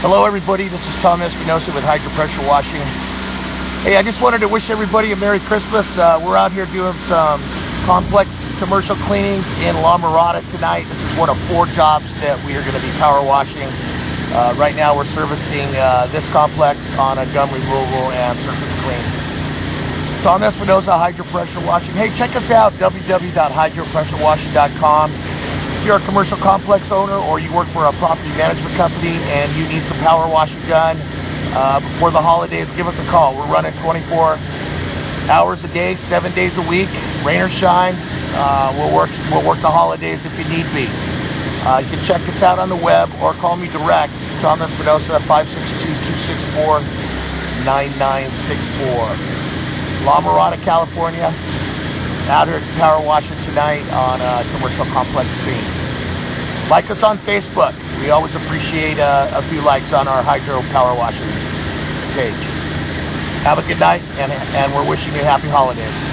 Hello everybody, this is Tom Espinosa with Hydro Pressure Washing. Hey, I just wanted to wish everybody a Merry Christmas. Uh, we're out here doing some complex commercial cleanings in La Mirada tonight. This is one of four jobs that we are going to be power washing. Uh, right now we're servicing uh, this complex on a gum removal and surface clean. Tom Espinosa, Hydro Pressure Washing. Hey, check us out, www.hydropressurewashing.com. If you're a commercial complex owner or you work for a property management company and you need some power washing done uh, before the holidays, give us a call. We're running 24 hours a day, seven days a week, rain or shine. Uh, we'll work we'll work the holidays if you need be. Uh, you can check us out on the web or call me direct, Tom Espinosa, 562-264-9964. La Mirada, California. Out here at Power Washing tonight on a commercial complex scene. Like us on Facebook. We always appreciate uh, a few likes on our Hydro Power Washing page. Have a good night, and, and we're wishing you happy holidays.